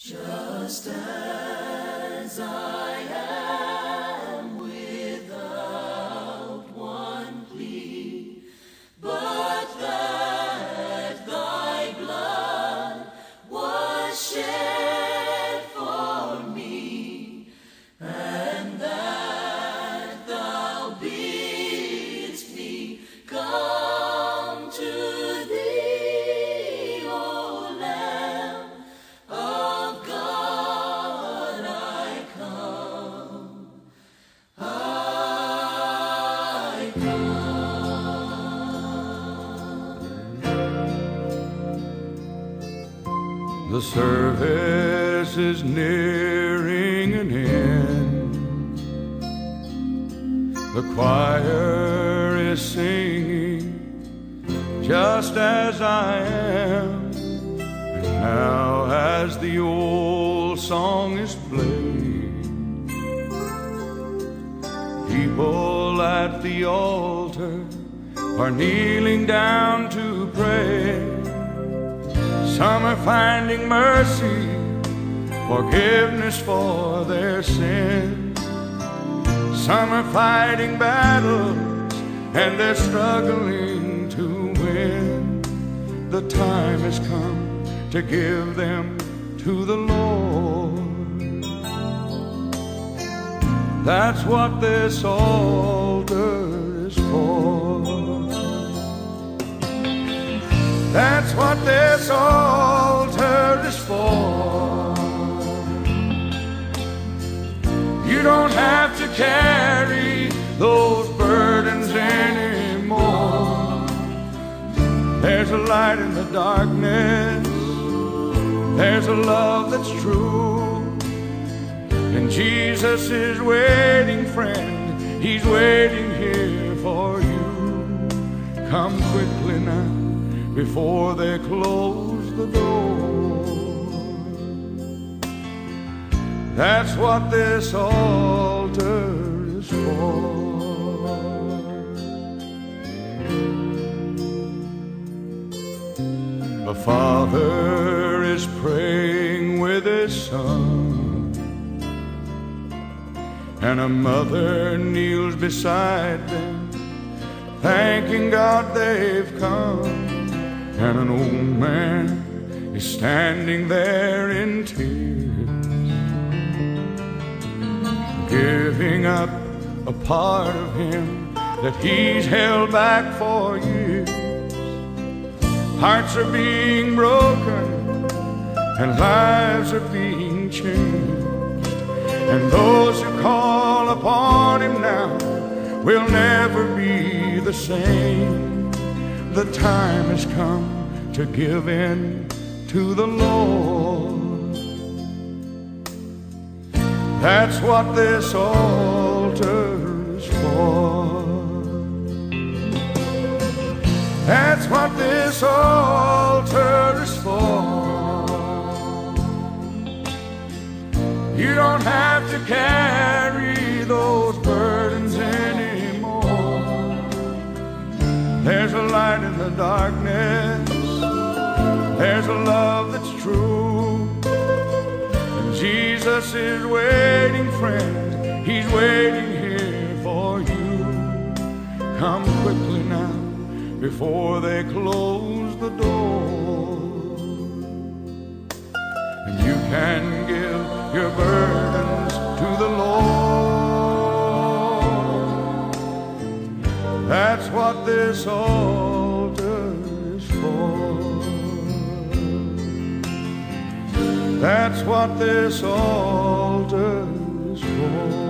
Just as I am The service is nearing an end. The choir is singing just as I am. Now, as the old song is played, people at the altar are kneeling down to pray. Some are finding mercy, forgiveness for their sin. Some are fighting battles and they're struggling to win. The time has come to give them to the Lord. That's what this altar is for. That's what this altar is for. You don't have to carry those burdens anymore. There's a light in the darkness. There's a love that's true. And Jesus is waiting, friend. He's waiting here for you. Come quickly now before they close the door. That's what this altar is for. A father is praying with his son, and a mother kneels beside them, thanking God they've come and an old man is standing there in tears, giving up a part of him that he's held back for years. Hearts are being broken and lives are being changed, and those who call upon him now will never be the same the time has come to give in to the Lord. That's what this altar is for. That's what this altar carry those burdens anymore. There's a light in the darkness. There's a love that's true. And Jesus is waiting, friend. He's waiting here for you. Come quickly now before they close the door. And you can give your burdens what this altar is for. That's what this altar is for.